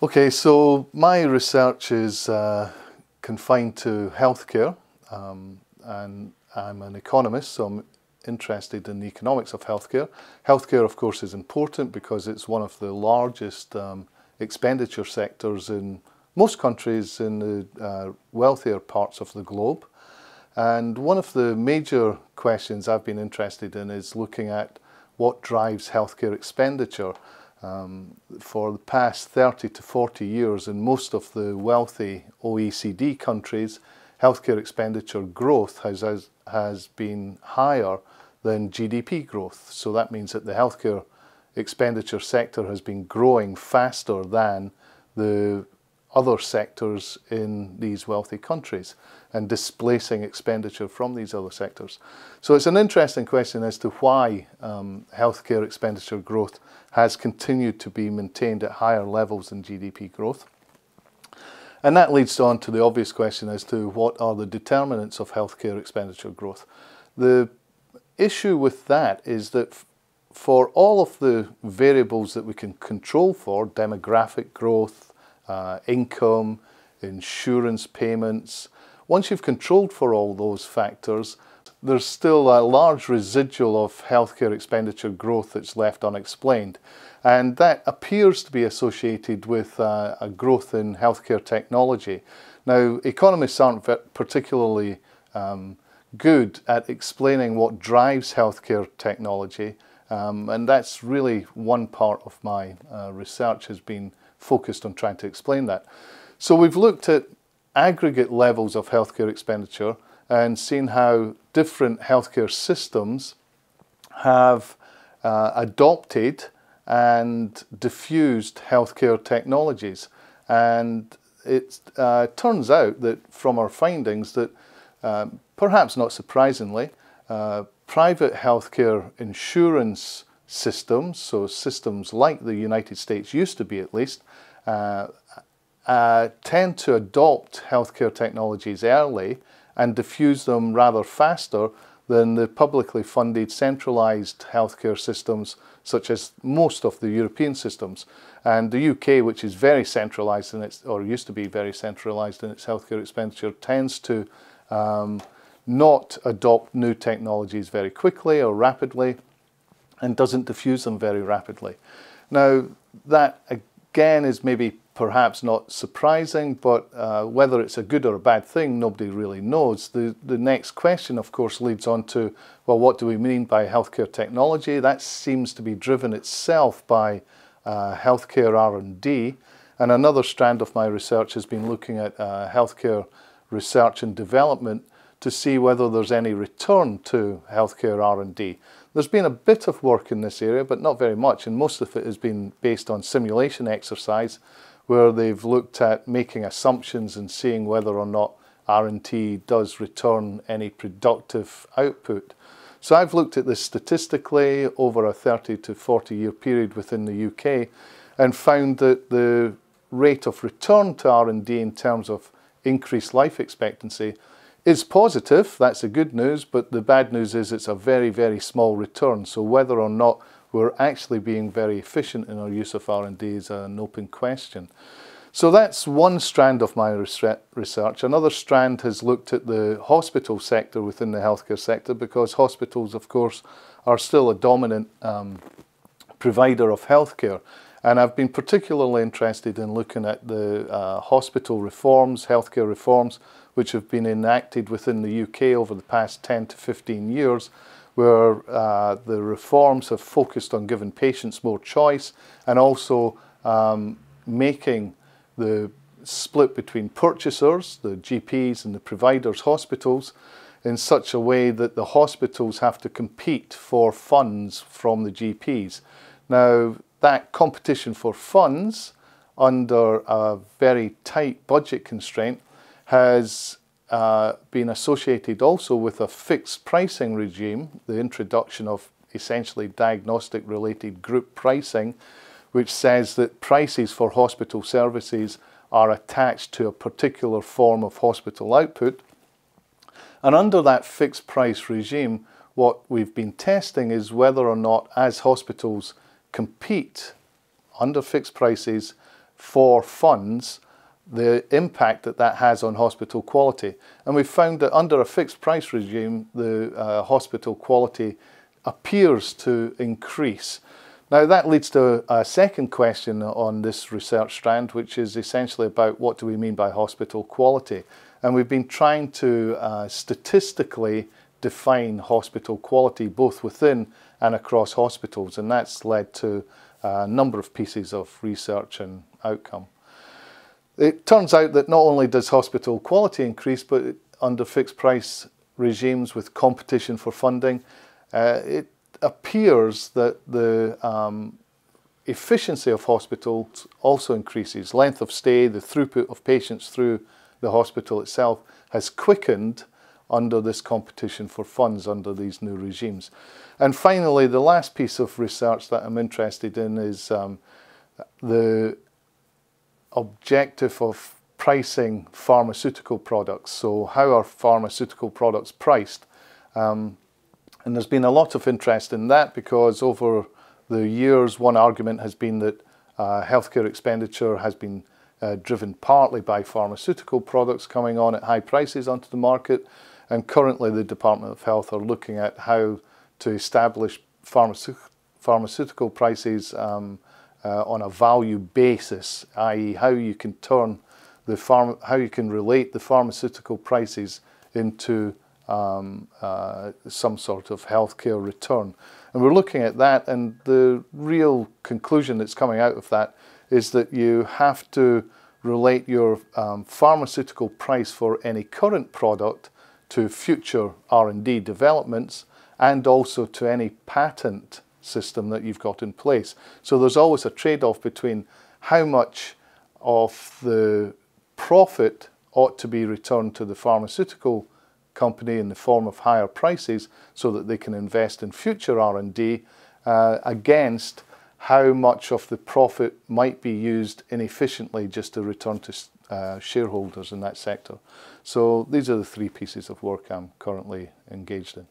Okay, so my research is uh, confined to healthcare, um, and I'm an economist, so I'm interested in the economics of healthcare. Healthcare, of course, is important because it's one of the largest um, expenditure sectors in most countries in the uh, wealthier parts of the globe. And one of the major questions I've been interested in is looking at what drives healthcare expenditure. Um, for the past 30 to 40 years in most of the wealthy OECD countries, healthcare expenditure growth has, has, has been higher than GDP growth. So that means that the healthcare expenditure sector has been growing faster than the other sectors in these wealthy countries and displacing expenditure from these other sectors. So it's an interesting question as to why um, healthcare expenditure growth has continued to be maintained at higher levels than GDP growth. And that leads on to the obvious question as to what are the determinants of healthcare expenditure growth. The issue with that is that for all of the variables that we can control for, demographic growth, uh, income, insurance payments, once you've controlled for all those factors, there's still a large residual of healthcare expenditure growth that's left unexplained. And that appears to be associated with uh, a growth in healthcare technology. Now, economists aren't particularly um, good at explaining what drives healthcare technology. Um, and that's really one part of my uh, research has been focused on trying to explain that. So we've looked at aggregate levels of healthcare expenditure and seen how different healthcare systems have uh, adopted and diffused healthcare technologies. And it uh, turns out that from our findings that um, perhaps not surprisingly, uh, private healthcare insurance systems, so systems like the United States used to be at least, uh, uh, tend to adopt healthcare technologies early and diffuse them rather faster than the publicly funded centralised healthcare systems such as most of the European systems. And the UK, which is very centralised in its, or used to be very centralised in its healthcare expenditure, tends to um, not adopt new technologies very quickly or rapidly and doesn't diffuse them very rapidly. Now, that again is maybe perhaps not surprising, but uh, whether it's a good or a bad thing, nobody really knows. The, the next question, of course, leads on to, well, what do we mean by healthcare technology? That seems to be driven itself by uh, healthcare R&D. And another strand of my research has been looking at uh, healthcare research and development to see whether there's any return to healthcare R&D. There's been a bit of work in this area, but not very much, and most of it has been based on simulation exercise, where they've looked at making assumptions and seeing whether or not R&D does return any productive output. So I've looked at this statistically over a 30 to 40 year period within the UK and found that the rate of return to R&D in terms of increased life expectancy is positive, that's the good news, but the bad news is it's a very, very small return. So whether or not we're actually being very efficient in our use of R&D is an open question. So that's one strand of my research. Another strand has looked at the hospital sector within the healthcare sector because hospitals, of course, are still a dominant um, provider of healthcare. And I've been particularly interested in looking at the uh, hospital reforms, healthcare reforms, which have been enacted within the UK over the past 10 to 15 years, where uh, the reforms have focused on giving patients more choice and also um, making the split between purchasers, the GPs and the providers, hospitals, in such a way that the hospitals have to compete for funds from the GPs. Now, that competition for funds under a very tight budget constraint has uh, been associated also with a fixed pricing regime, the introduction of essentially diagnostic related group pricing, which says that prices for hospital services are attached to a particular form of hospital output. And under that fixed price regime, what we've been testing is whether or not, as hospitals compete under fixed prices for funds the impact that that has on hospital quality. And we've found that under a fixed price regime, the uh, hospital quality appears to increase. Now that leads to a second question on this research strand, which is essentially about what do we mean by hospital quality. And we've been trying to uh, statistically define hospital quality both within and across hospitals, and that's led to a number of pieces of research and outcome. It turns out that not only does hospital quality increase, but under fixed price regimes with competition for funding, uh, it appears that the um, efficiency of hospitals also increases. Length of stay, the throughput of patients through the hospital itself has quickened under this competition for funds under these new regimes. And finally, the last piece of research that I'm interested in is um, the objective of pricing pharmaceutical products. So how are pharmaceutical products priced? Um, and there's been a lot of interest in that because over the years, one argument has been that uh, healthcare expenditure has been uh, driven partly by pharmaceutical products coming on at high prices onto the market. And currently the Department of Health are looking at how to establish pharmaceutical prices um, uh, on a value basis, i.e., how you can turn the farm, how you can relate the pharmaceutical prices into um, uh, some sort of healthcare return. And we're looking at that, and the real conclusion that's coming out of that is that you have to relate your um, pharmaceutical price for any current product to future R&D developments and also to any patent system that you've got in place. So there's always a trade-off between how much of the profit ought to be returned to the pharmaceutical company in the form of higher prices so that they can invest in future R&D uh, against how much of the profit might be used inefficiently just to return to uh, shareholders in that sector. So these are the three pieces of work I'm currently engaged in.